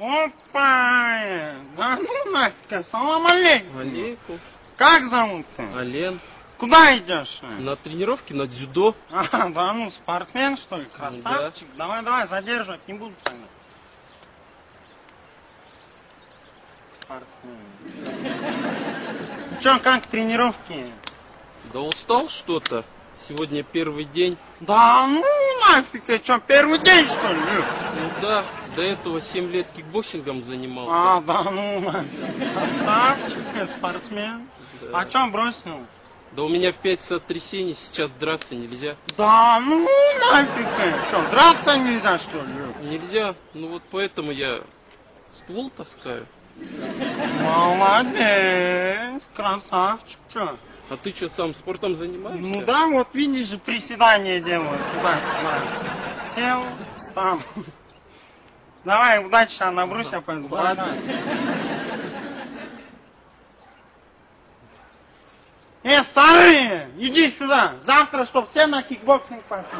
Опа! Да ну нафиг, салам алейкум. Алейкум. Как зовут-то? Ален. Куда идешь? На тренировке на дзюдо. А, да ну, спортсмен, что ли? Красавчик. Давай, давай, задерживать не буду тогда. Спортсмен. Че, как тренировки? Да устал что-то. Сегодня первый день. Да ну нафиг, я что, первый день что ли? Ну да, до этого 7 лет кикбоксингом занимался. А, да ну. Красавчик, спортсмен. Да. А что бросил? Да у меня 5 сотрясений, сейчас драться нельзя. Да ну нафиг, что, драться нельзя что ли? Нельзя, ну вот поэтому я ствол таскаю. Молодец, красавчик, что? А ты что, сам спортом занимаешься? Ну да, вот видишь, же, приседания делаю туда-сюда. Сел, встал. Давай, удачи, а набрусь, я пойду. Ладно. Э, старые, иди сюда. Завтра, чтоб все на кикбоксинг пошли.